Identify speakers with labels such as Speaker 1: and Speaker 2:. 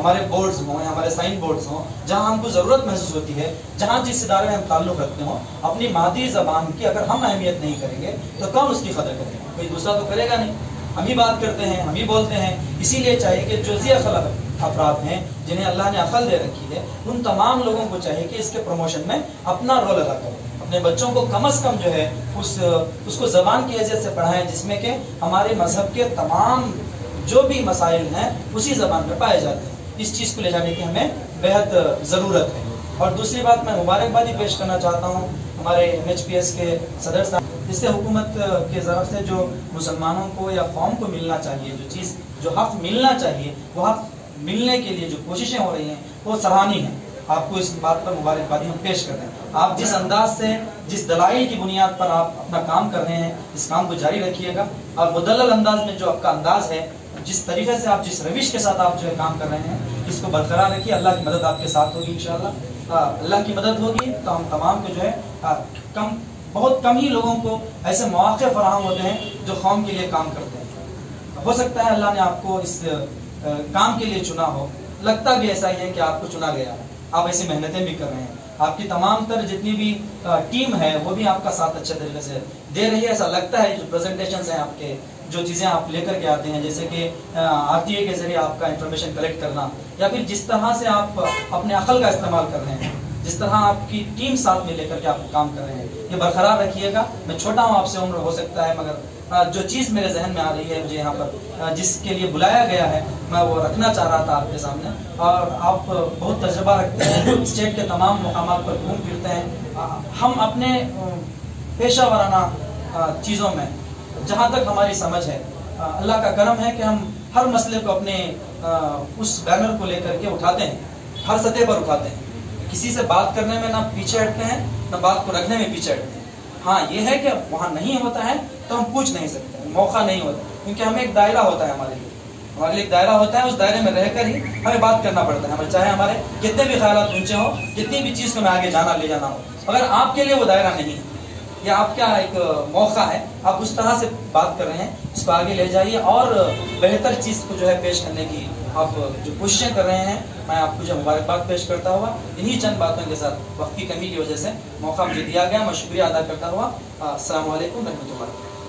Speaker 1: हमारे बोर्ड्स हों या हमारे साइन बोर्ड्स हों, जहाँ हमको ज़रूरत महसूस होती है, जहाँ जिस इदारे में हम ताल्लुक़ रखते हों, अपनी मादी ज़बान की अगर हम अहमियत नहीं करेंगे तो कौन उसकी कदर करेंगे? कोई दूसरा तो करेगा नहीं। हम ही बात करते हैं, हम ही बोलते हैं। इसीलिए चाहिए कि जोजिया खलक अफराद हैं, जिन्हें अल्लाह ने अकल दे रखी है, उन तमाम लोगों को चाहिए कि इसके प्रमोशन में अपना रोल अदा करें। अपने बच्चों को कम अज़ कम जो है, उस, उसको ज़बान की हैसियत से पढ़ाएँ, जिसमें कि हमारे मज़हब के तमाम जो भी मसाइल हैं, उसी ज़बान पर पाए जाते हैं। इस चीज़ को ले जाने की हमें बेहद ज़रूरत है। और दूसरी बात मैं मुबारकबादी पेश करना चाहता हूँ हमारे एम एच पी एस के सदर साहब। इससे हुकूमत के ज़रफ से जो मुसलमानों को या कौम को मिलना चाहिए, जो चीज़, जो हक मिलना चाहिए, वो हक मिलने के लिए जो कोशिशें हो रही हैं, वो सराहनीय है। आपको इस बात पर मुबारकबादी हम पेश कर रहे हैं। आप जिस अंदाज से, जिस दलाइल की बुनियाद पर आप अपना काम कर रहे हैं, इस काम को जारी रखिएगा। और मुदल अंदाज में जो आपका अंदाज है जिस तरीके से आप जिस रविश के साथ आप जो है काम कर रहे हैं इसको बरकरार रखिए। अल्लाह की मदद आपके साथ होगी इन अल्लाह की मदद होगी तो हम तमाम को जो है आ, कम बहुत कम ही लोगों को ऐसे मौके फराहम होते हैं जो कौम के लिए काम करते हैं। हो सकता है अल्लाह ने आपको इस आ, काम के लिए चुना हो। लगता भी ऐसा ही है कि आपको चुना गया। आप ऐसी मेहनतें भी कर रहे हैं। आपकी तमाम तर जितनी भी टीम है, वो भी आपका साथ अच्छे तरीके से दे रही है। ऐसा लगता है जो प्रेजेंटेशन हैं आपके, जो चीज़ें आप लेकर के आते हैं, जैसे कि आर के ज़रिए आपका इंफॉर्मेशन कलेक्ट करना, या फिर जिस तरह से आप अपने अकल का इस्तेमाल कर रहे हैं, जिस तरह आपकी टीम साथ में लेकर के आप काम कर रहे हैं, ये बरकरार रखिएगा। मैं छोटा हूँ, आपसे उम्र हो सकता है, मगर जो चीज़ मेरे जहन में आ रही है, मुझे यहाँ पर जिसके लिए बुलाया गया है, मैं वो रखना चाह रहा था आपके सामने। और आप बहुत तजर्बा रखते हैं, स्टेट के तमाम मकाम पर घूम फिरते हैं। हम अपने पेशा वाराना चीज़ों में, जहाँ तक हमारी समझ है अल्लाह का करम है कि हम हर मसले को अपने उस बैनर को लेकर के उठाते हैं, हर सतह पर उठाते हैं। किसी से बात करने में ना पीछे हटते हैं, ना बात को रखने में पीछे हटते हैं। हाँ ये है कि वहाँ नहीं होता है तो हम पूछ नहीं सकते मौका नहीं होता, क्योंकि हमें एक दायरा होता है हमारे लिए। हमारे लिए एक दायरा होता है, उस दायरे में रहकर ही हमें बात करना पड़ता है। हमें चाहे हमारे कितने भी ख्याल ऊँचे हो, कितनी भी चीज़ को मैं आगे जाना, ले जाना हो अगर आपके लिए वो दायरा नहीं है। या आपका एक मौका है। आप उस तरह से बात कर रहे हैं, इसको आगे ले जाइए और बेहतर चीज़ को जो है पेश करने की आप जो कोशिशें कर रहे हैं, मैं आपको जो मुबारकबाद पेश करता हुआ, इन्हीं चंद बातों के साथ वक्त की कमी की वजह से मौका मुझे दिया गया। मैं शुक्रिया अदा करता हुआ। असल रहमत